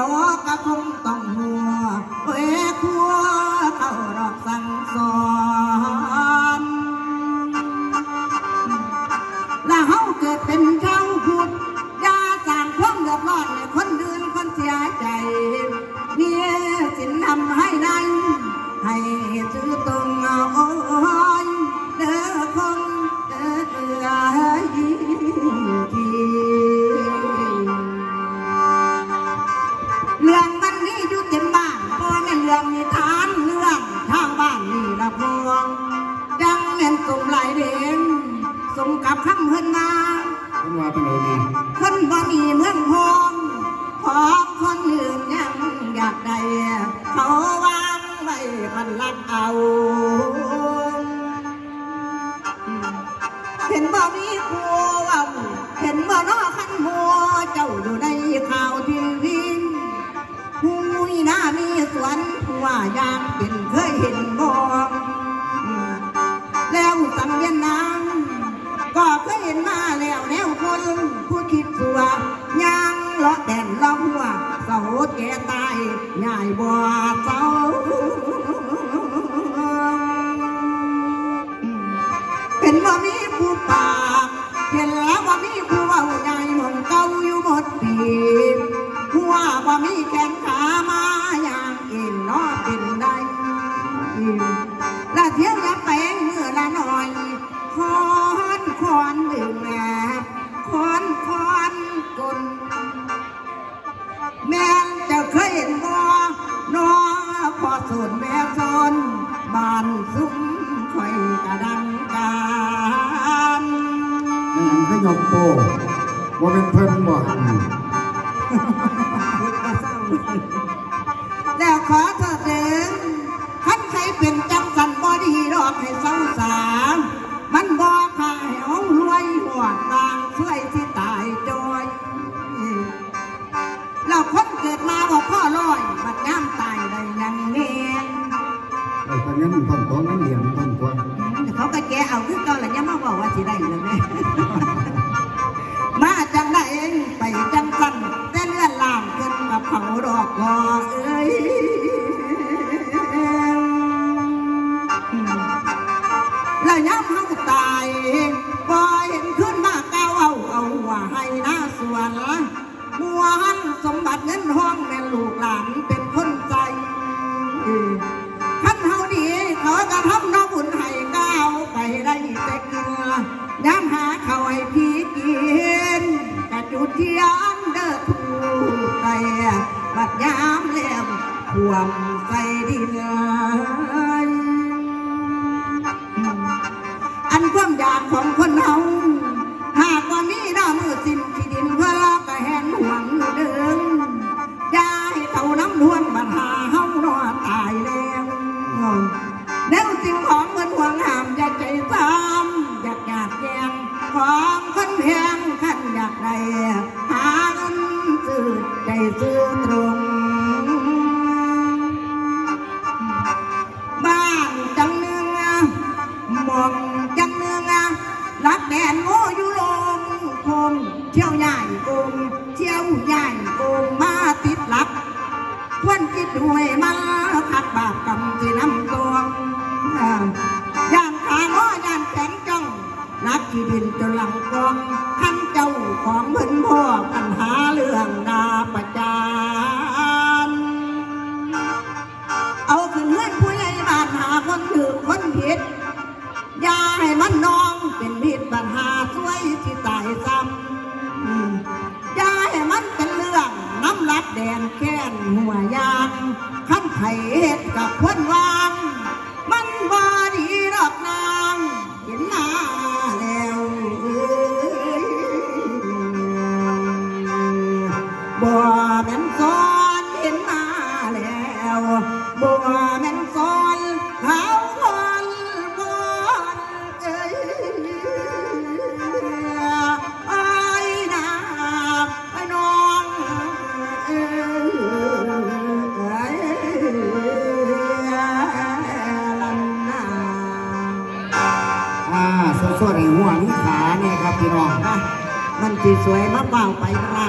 เขาก็คงต้องหัวเอ้คัวเขารอกสั่งสอน เป็นว่า แดนลาะหัวเสาแก่ตายยายบัวเสาเห็นว่ามีผู้ปากเห็นแล้วว่ามีผู้เว้าใหญ่หมนเก่าอยู่หมดปีผู้ว่าว่ามีแขนขามาอย่างอ็นนอเป็นได้ละเที่ยวละแปงเมื่อละหน่อยคอนคอนดึงแม่คอนคอนกลแส่วนแม่ซนบ้านซุ้มข่อยกระดังการนี่ยังก็ยกโป้ว่าเป็นเพิ่นบ่ ไอ้ตอนนั้นท่อนตัวนั้นเหลี่ยมท่อนตัวเขาก็แกเอาคือเก่อนแล้วยังมาบอกว่าสิได้เลยแม่มาจังได้เองไปจังสันแต่เลื่อนลางขึ้นกับเขาดอกกอเอ้ยแล้วย้ำเฮาตายพอเห็นขึ้นมาเก้าเอาเอาว่าให้หน้าสวนมัวหันสมบัติเงินห้องแม่ลูกหลานเป็นคนใจ ย้ำหาเขาให้พี่กินกระจุดเทียนเด้อถูกใจบัดยามเลี่ยมควมใส่ดินอันความอยากของคนเฮา ของคนแพงขันอยากได้หาเงินซื้อใจซื้อตรงบ้านจังเนืองหมองจังเนืองรักแดนโง่อยู่ลงคงเที่ยวใหญ่กงเที่ยวใหญ่กงมาติดหลักควรคิดด้วยมัน ที่ดินจนหลังกองขั้นเจ้าของเพิ่นพ่อปัญหาเรื่องนาประจานเอาขึ้นเพื่อนผู้ใหญ่บานหาคนถือคนผิดอย่าให้มันนองเป็นมิตรปัญหาช่วยที่ตายซ้ำอย่าให้มันเป็นเรื่องน้ำลัดแดนแค้นหัวยางขั้นไข่เห็ดกับควนวา สดๆให้หัวมีขาเนี่ยครับพี่น้องอะมันสีสวยมากเปล่าไปมางล่าง